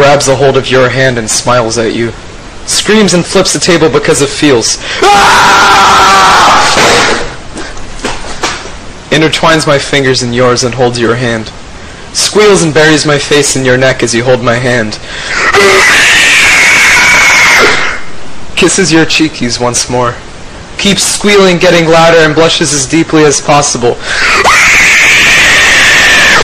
grabs a hold of your hand and smiles at you. Screams and flips the table because it feels. Ah! Intertwines my fingers in yours and holds your hand. Squeals and buries my face in your neck as you hold my hand. Kisses your cheekies once more. Keeps squealing, getting louder, and blushes as deeply as possible.